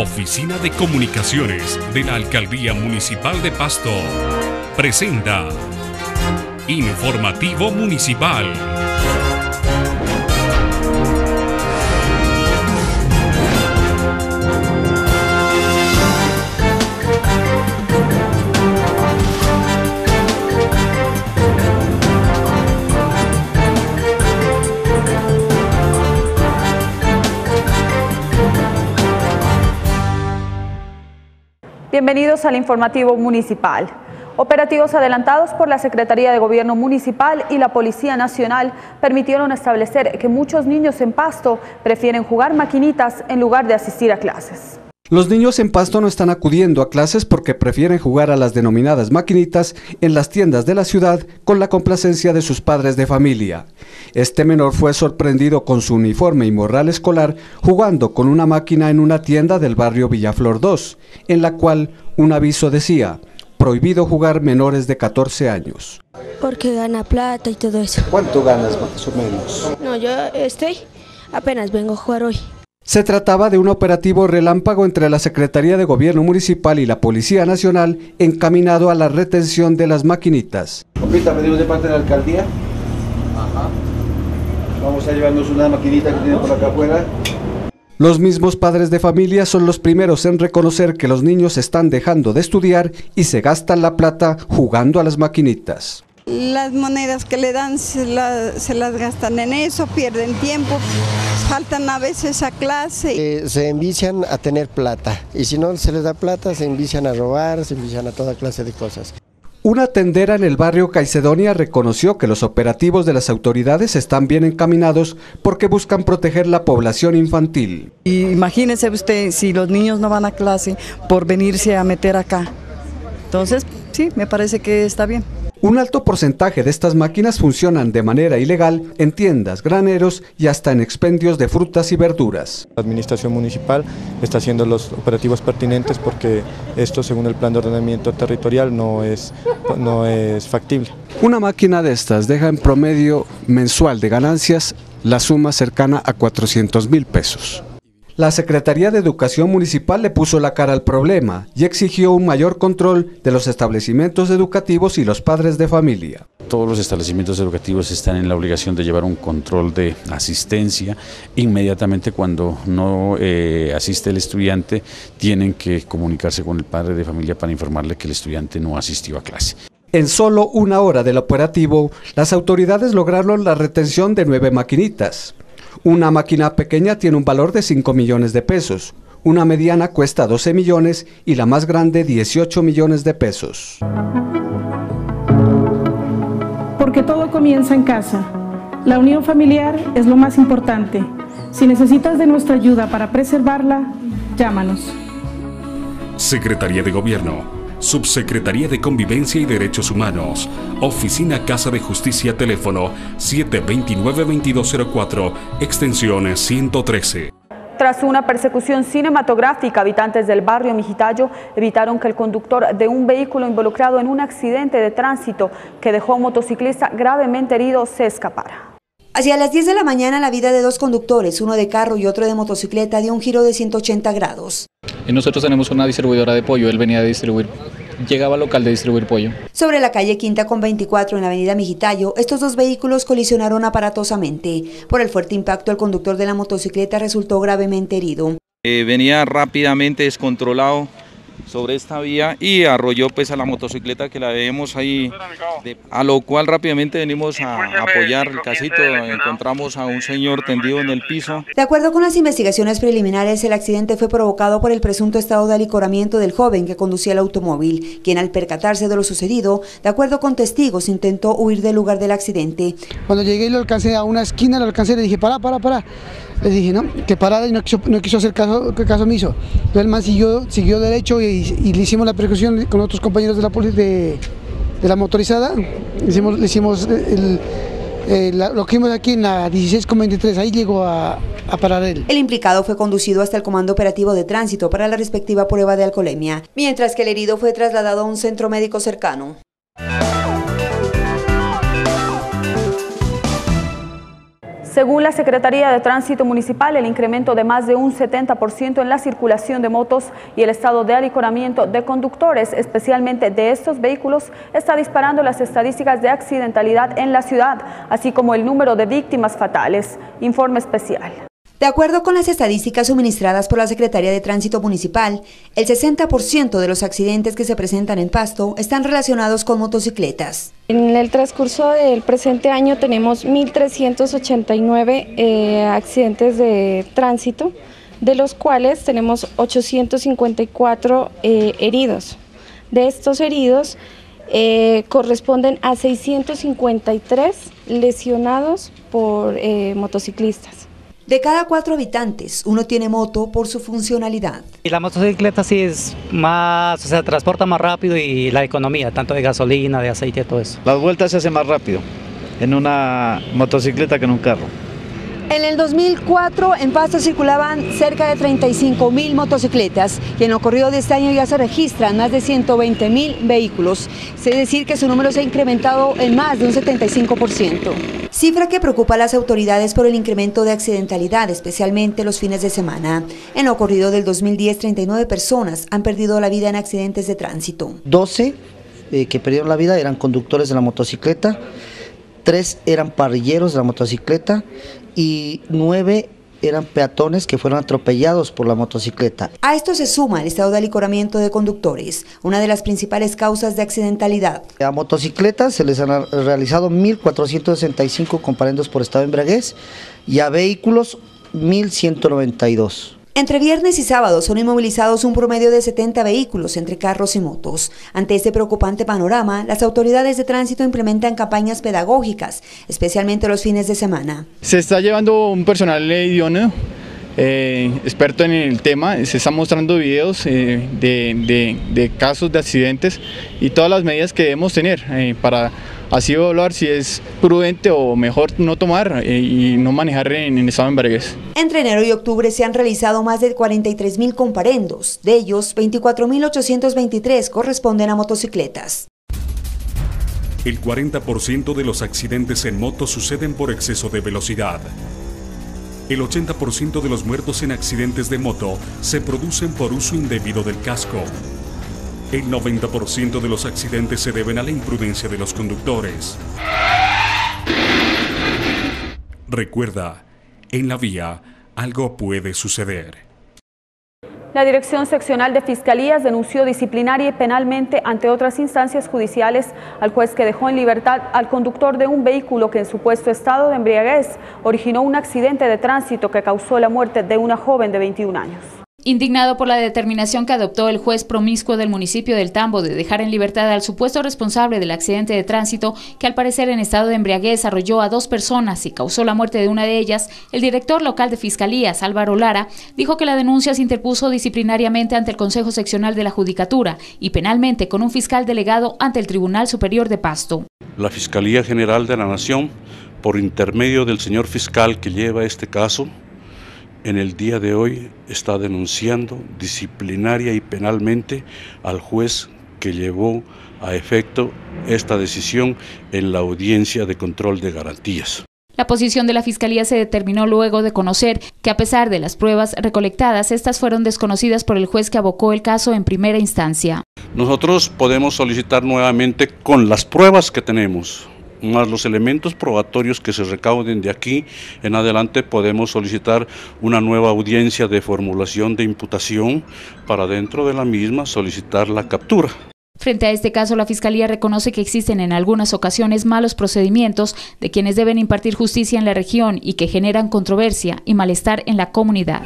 Oficina de Comunicaciones de la Alcaldía Municipal de Pasto presenta Informativo Municipal. Bienvenidos al informativo municipal. Operativos adelantados por la Secretaría de Gobierno Municipal y la Policía Nacional permitieron establecer que muchos niños en Pasto prefieren jugar maquinitas en lugar de asistir a clases. Los niños en Pasto no están acudiendo a clases porque prefieren jugar a las denominadas maquinitas en las tiendas de la ciudad con la complacencia de sus padres de familia. Este menor fue sorprendido con su uniforme y morral escolar jugando con una máquina en una tienda del barrio Villaflor 2, en la cual un aviso decía, prohibido jugar menores de 14 años. Porque gana plata y todo eso. ¿Cuánto ganas más o menos? No, yo estoy, apenas vengo a jugar hoy. Se trataba de un operativo relámpago entre la Secretaría de Gobierno Municipal y la Policía Nacional encaminado a la retención de las maquinitas. Compita, de parte de la alcaldía. Ajá. Vamos a llevarnos una maquinita que tiene por acá afuera. Los mismos padres de familia son los primeros en reconocer que los niños están dejando de estudiar y se gastan la plata jugando a las maquinitas. Las monedas que le dan se, la- se las gastan en eso, pierden tiempo, faltan a veces a clase. Eh, se envician a tener plata y si no se les da plata se envician a robar, se envician a toda clase de cosas. Una tendera en el barrio Caicedonia reconoció que los operativos de las autoridades están bien encaminados porque buscan proteger la población infantil. Y imagínese usted si los niños no van a clase por venirse a meter acá. Entonces, sí, me parece que está bien. Un alto porcentaje de estas máquinas funcionan de manera ilegal en tiendas, graneros y hasta en expendios de frutas y verduras. La administración municipal está haciendo los operativos pertinentes porque esto, según el plan de ordenamiento territorial, no es, no es factible. Una máquina de estas deja en promedio mensual de ganancias la suma cercana a 400 mil pesos. La Secretaría de Educación Municipal le puso la cara al problema y exigió un mayor control de los establecimientos educativos y los padres de familia. Todos los establecimientos educativos están en la obligación de llevar un control de asistencia. Inmediatamente cuando no eh, asiste el estudiante, tienen que comunicarse con el padre de familia para informarle que el estudiante no asistió a clase. En solo una hora del operativo, las autoridades lograron la retención de nueve maquinitas. Una máquina pequeña tiene un valor de 5 millones de pesos, una mediana cuesta 12 millones y la más grande 18 millones de pesos. Porque todo comienza en casa. La unión familiar es lo más importante. Si necesitas de nuestra ayuda para preservarla, llámanos. Secretaría de Gobierno, Subsecretaría de Convivencia y Derechos Humanos, Oficina Casa de Justicia, teléfono 729-2204, extensión 113. Tras una persecución cinematográfica, habitantes del barrio Mijitayo evitaron que el conductor de un vehículo involucrado en un accidente de tránsito que dejó a un motociclista gravemente herido se escapara. Hacia las 10 de la mañana la vida de dos conductores, uno de carro y otro de motocicleta, dio un giro de 180 grados. Y nosotros tenemos una distribuidora de pollo, él venía a distribuir, llegaba al local de distribuir pollo. Sobre la calle Quinta con 24 en la avenida Mijitayo, estos dos vehículos colisionaron aparatosamente. Por el fuerte impacto, el conductor de la motocicleta resultó gravemente herido. Eh, venía rápidamente descontrolado sobre esta vía y arrolló pues a la motocicleta que la vemos ahí, de- a lo cual rápidamente venimos a apoyar el casito, encontramos a un señor tendido en el piso. De acuerdo con las investigaciones preliminares, el accidente fue provocado por el presunto estado de alicoramiento del joven que conducía el automóvil, quien al percatarse de lo sucedido, de acuerdo con testigos, intentó huir del lugar del accidente. Cuando llegué lo alcancé a una esquina, lo alcancé, le dije, para, para, para. Le dije, no, que parara y no quiso, no quiso hacer caso, caso omiso. Entonces el man siguió, siguió derecho y, le hicimos la persecución con otros compañeros de la, de, de la motorizada. Hicimos, hicimos eh, lo que vimos aquí en la 16,23, ahí llegó a, a parar él. El implicado fue conducido hasta el Comando Operativo de Tránsito para la respectiva prueba de alcoholemia, mientras que el herido fue trasladado a un centro médico cercano. Según la Secretaría de Tránsito Municipal, el incremento de más de un 70% en la circulación de motos y el estado de alicoramiento de conductores, especialmente de estos vehículos, está disparando las estadísticas de accidentalidad en la ciudad, así como el número de víctimas fatales. Informe especial. De acuerdo con las estadísticas suministradas por la Secretaría de Tránsito Municipal, el 60% de los accidentes que se presentan en Pasto están relacionados con motocicletas. En el transcurso del presente año tenemos 1.389 eh, accidentes de tránsito, de los cuales tenemos 854 eh, heridos. De estos heridos eh, corresponden a 653 lesionados por motociclistas. De cada cuatro habitantes, uno tiene moto por su funcionalidad. Y la motocicleta sí es más, o sea, transporta más rápido y la economía, tanto de gasolina, de aceite, todo eso. Las vueltas se hacen más rápido en una motocicleta que en un carro. En el 2004 en Pasto circulaban cerca de 35 mil motocicletas y en lo corrido de este año ya se registran más de 120 mil vehículos, es decir que su número se ha incrementado en más de un 75%. Cifra que preocupa a las autoridades por el incremento de accidentalidad, especialmente los fines de semana. En lo corrido del 2010, 39 personas han perdido la vida en accidentes de tránsito. 12 eh, que perdieron la vida eran conductores de la motocicleta, 3 eran parrilleros de la motocicleta y nueve eran peatones que fueron atropellados por la motocicleta. A esto se suma el estado de alicoramiento de conductores, una de las principales causas de accidentalidad. A motocicletas se les han realizado 1.465 comparendos por estado de embriaguez y a vehículos 1.192. Entre viernes y sábado son inmovilizados un promedio de 70 vehículos entre carros y motos. Ante este preocupante panorama, las autoridades de tránsito implementan campañas pedagógicas, especialmente los fines de semana. Se está llevando un personal idóneo eh, experto en el tema, se están mostrando videos eh, de, casos de accidentes y todas las medidas que debemos tener eh, para así evaluar si es prudente o mejor no tomar y no manejar en, en estado de embriaguez. Entre enero y octubre se han realizado más de 43 mil comparendos, de ellos 24.823 corresponden a motocicletas. El 40% de los accidentes en moto suceden por exceso de velocidad. El 80% de los muertos en accidentes de moto se producen por uso indebido del casco. El 90% de los accidentes se deben a la imprudencia de los conductores. Recuerda, en la vía algo puede suceder. La Dirección Seccional de Fiscalías denunció disciplinaria y penalmente ante otras instancias judiciales al juez que dejó en libertad al conductor de un vehículo que en supuesto estado de embriaguez originó un accidente de tránsito que causó la muerte de una joven de 21 años. Indignado por la determinación que adoptó el juez promiscuo del municipio del Tambo de dejar en libertad al supuesto responsable del accidente de tránsito que al parecer en estado de embriaguez arrolló a dos personas y causó la muerte de una de ellas, el director local de Fiscalías, Álvaro Lara, dijo que la denuncia se interpuso disciplinariamente ante el Consejo Seccional de la Judicatura y penalmente con un fiscal delegado ante el Tribunal Superior de Pasto. La Fiscalía General de la Nación, por intermedio del señor fiscal que lleva este caso, en el día de hoy está denunciando disciplinaria y penalmente al juez que llevó a efecto esta decisión en la audiencia de control de garantías. La posición de la Fiscalía se determinó luego de conocer que a pesar de las pruebas recolectadas, estas fueron desconocidas por el juez que abocó el caso en primera instancia. Nosotros podemos solicitar nuevamente con las pruebas que tenemos más los elementos probatorios que se recauden de aquí en adelante, podemos solicitar una nueva audiencia de formulación de imputación para dentro de la misma solicitar la captura. Frente a este caso, la Fiscalía reconoce que existen en algunas ocasiones malos procedimientos de quienes deben impartir justicia en la región y que generan controversia y malestar en la comunidad.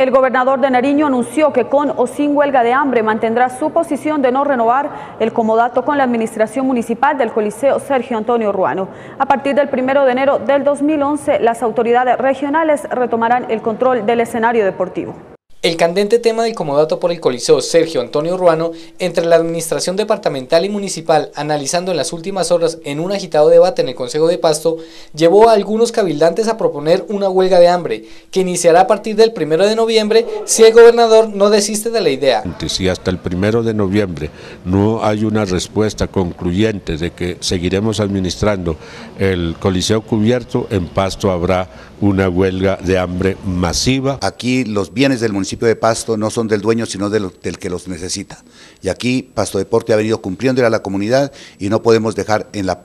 El gobernador de Nariño anunció que con o sin huelga de hambre mantendrá su posición de no renovar el comodato con la administración municipal del Coliseo Sergio Antonio Ruano. A partir del 1 de enero del 2011, las autoridades regionales retomarán el control del escenario deportivo. El candente tema del comodato por el Coliseo Sergio Antonio Ruano entre la administración departamental y municipal, analizando en las últimas horas en un agitado debate en el Consejo de Pasto, llevó a algunos cabildantes a proponer una huelga de hambre, que iniciará a partir del primero de noviembre si el gobernador no desiste de la idea. Si hasta el primero de noviembre no hay una respuesta concluyente de que seguiremos administrando el Coliseo cubierto, en Pasto habrá una huelga de hambre masiva. Aquí los bienes del municipio de Pasto no son del dueño, sino del, que los necesita. Y aquí Pasto Deporte ha venido cumpliendo a la comunidad y no podemos dejar en la,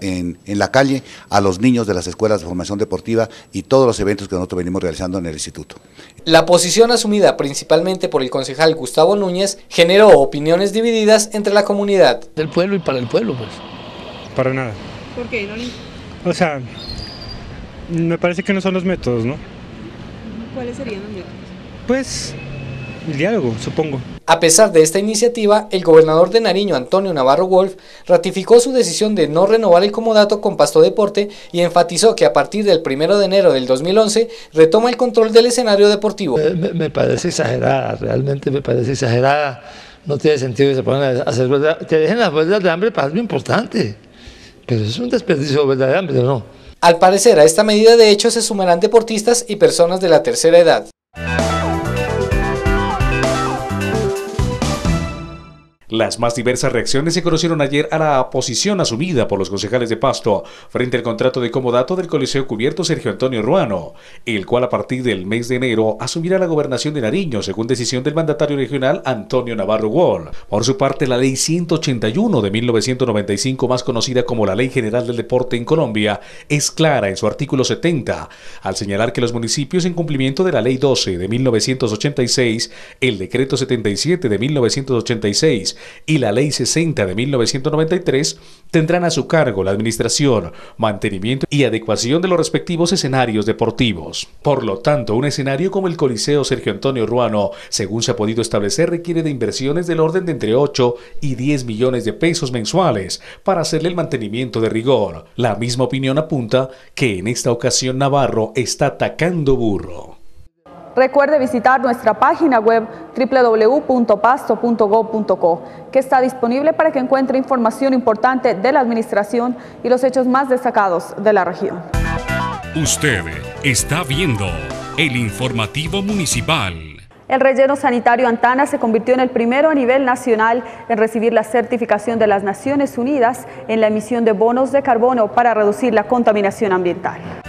en, en la calle a los niños de las escuelas de formación deportiva y todos los eventos que nosotros venimos realizando en el instituto. La posición asumida principalmente por el concejal Gustavo Núñez generó opiniones divididas entre la comunidad. Del pueblo y para el pueblo, pues. Para nada. ¿Por qué? ¿No? O sea, me parece que no son los métodos, ¿no? ¿Cuáles serían los métodos? Pues el diálogo, supongo. A pesar de esta iniciativa, el gobernador de Nariño, Antonio Navarro Wolf, ratificó su decisión de no renovar el comodato con Pasto Deporte y enfatizó que a partir del 1 de enero del 2011 retoma el control del escenario deportivo. Me, parece exagerada, realmente me parece exagerada. No tiene sentido que se pongan a hacer que dejen las huelgas de hambre para algo importante. Pero es un desperdicio de de hambre, ¿no? Al parecer, a esta medida de hecho se sumarán deportistas y personas de la tercera edad. Las más diversas reacciones se conocieron ayer a la posición asumida por los concejales de Pasto frente al contrato de comodato del Coliseo Cubierto Sergio Antonio Ruano, el cual a partir del mes de enero asumirá la gobernación de Nariño según decisión del mandatario regional Antonio Navarro Wall. Por su parte, la Ley 181 de 1995, más conocida como la Ley General del Deporte en Colombia, es clara en su artículo 70, al señalar que los municipios en cumplimiento de la Ley 12 de 1986, el Decreto 77 de 1986, y la Ley 60 de 1993 tendrán a su cargo la administración, mantenimiento y adecuación de los respectivos escenarios deportivos. Por lo tanto, un escenario como el Coliseo Sergio Antonio Ruano, según se ha podido establecer, requiere de inversiones del orden de entre 8 y 10 millones de pesos mensuales para hacerle el mantenimiento de rigor. La misma opinión apunta que en esta ocasión Navarro está atacando burro. Recuerde visitar nuestra página web www.pasto.gov.co, que está disponible para que encuentre información importante de la administración y los hechos más destacados de la región. Usted está viendo el informativo municipal. El relleno sanitario Antana se convirtió en el primero a nivel nacional en recibir la certificación de las Naciones Unidas en la emisión de bonos de carbono para reducir la contaminación ambiental.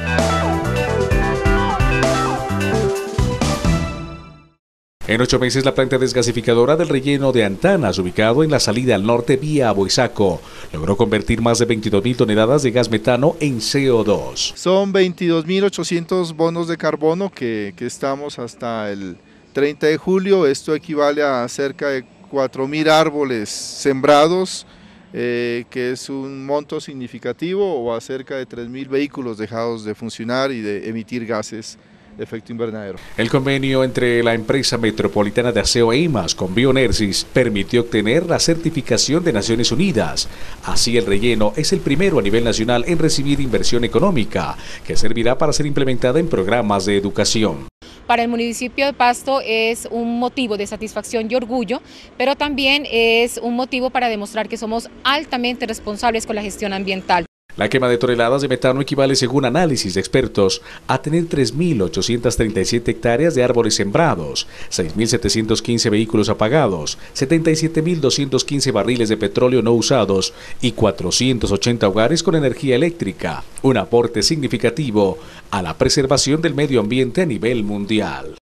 En ocho meses, la planta desgasificadora del relleno de Antanas, ubicado en la salida al norte vía Aboizaco, logró convertir más de 22.000 toneladas de gas metano en CO2. Son 22.800 bonos de carbono que, estamos hasta el 30 de julio. Esto equivale a cerca de 4.000 árboles sembrados, eh, que es un monto significativo, o a cerca de 3.000 vehículos dejados de funcionar y de emitir gases efecto invernadero. El convenio entre la empresa metropolitana de aseo e con Bionersis permitió obtener la certificación de Naciones Unidas. Así el relleno es el primero a nivel nacional en recibir inversión económica, que servirá para ser implementada en programas de educación. Para el municipio de Pasto es un motivo de satisfacción y orgullo, pero también es un motivo para demostrar que somos altamente responsables con la gestión ambiental. La quema de toneladas de metano equivale, según análisis de expertos, a tener 3.837 hectáreas de árboles sembrados, 6.715 vehículos apagados, 77.215 barriles de petróleo no usados y 480 hogares con energía eléctrica, un aporte significativo a la preservación del medio ambiente a nivel mundial.